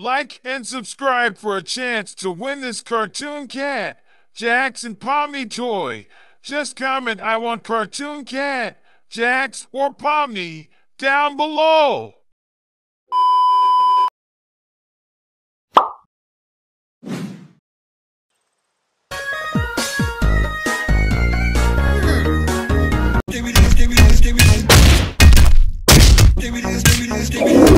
Like and subscribe for a chance to win this cartoon cat, Jax and Pomni toy. Just comment I want cartoon cat, Jax or Pomni down below. Give me this, give me this, give me this. Give me this, give me this, give me this.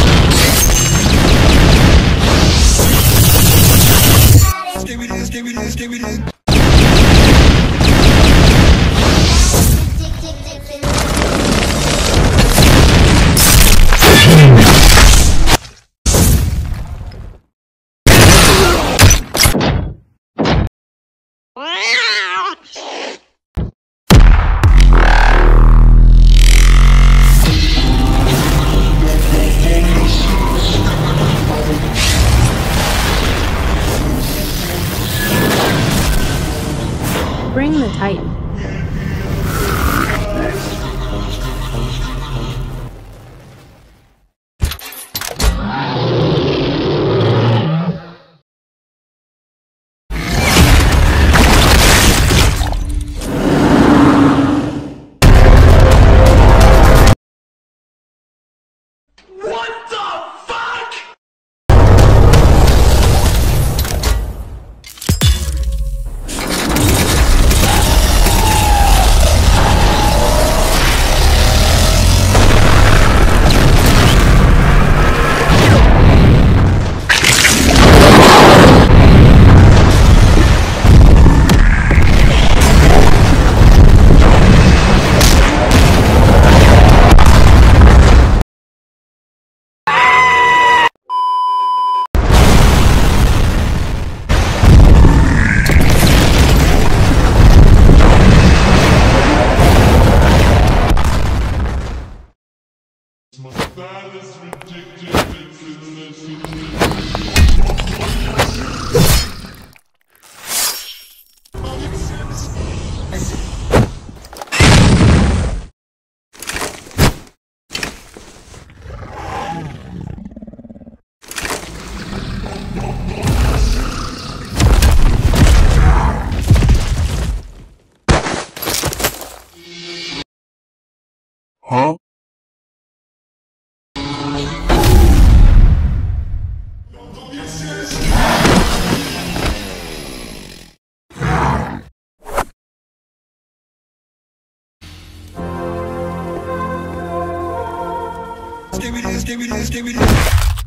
Bring give me this, give me give me.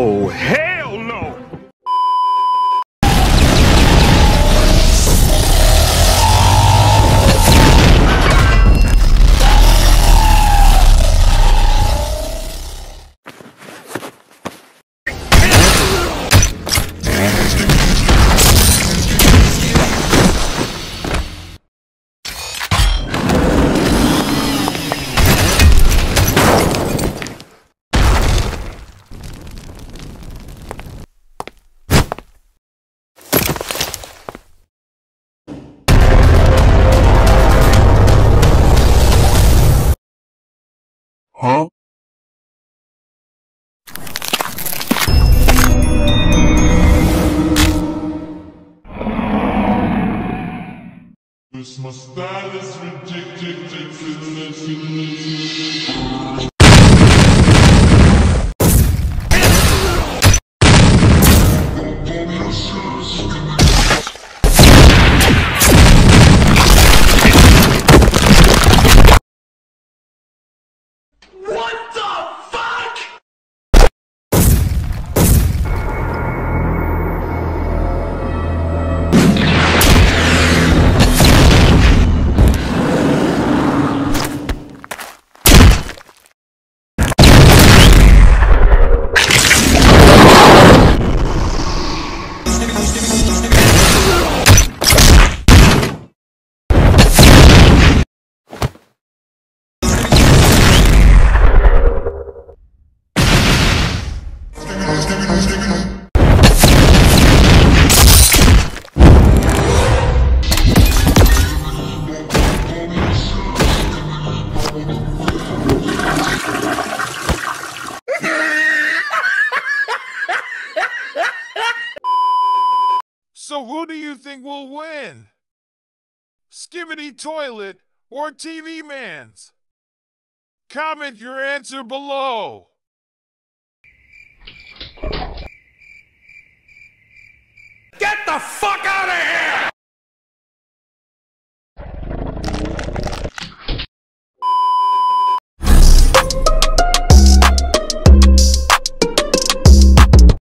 Oh, hell no! Huh? This my style is ridiculous. Think will win? Skibidi Toilet or TV Mans? Comment your answer below. Get the fuck out of here!